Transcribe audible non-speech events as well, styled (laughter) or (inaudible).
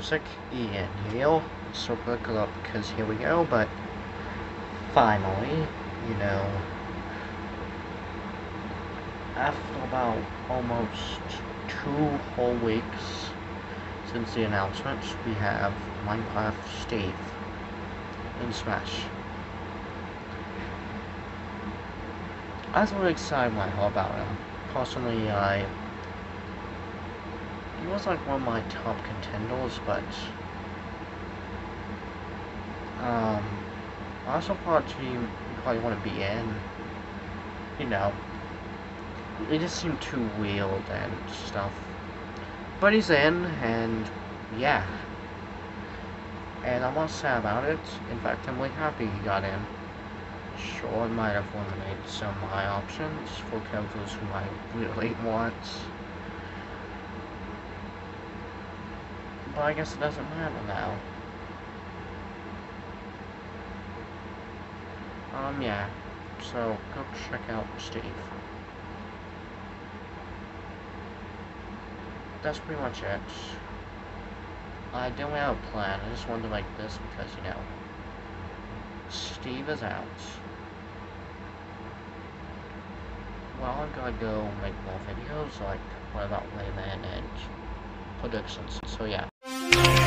sick, Ian Heal. So buckle up because here we go, but finally, you know, after about almost two whole weeks since the announcement, we have Minecraft Steve in Smash. I was really excited when I heard about him. Personally, I he was like one of my top contenders, but um, I also thought he probably want to be in. You know, it just seemed too weird and stuff. But he's in, and yeah. And I'm not sad about it. In fact, I'm really happy he got in. Sure, it might have eliminated some of my options for characters who I really (laughs) want. But I guess it doesn't matter now. Um, yeah. So, go check out Steve. That's pretty much it. I didn't have a plan, I just wanted to make this because, you know, Steve is out. Well, I'm gonna go make more videos, like, what about Layman and predictions, so yeah. Yeah.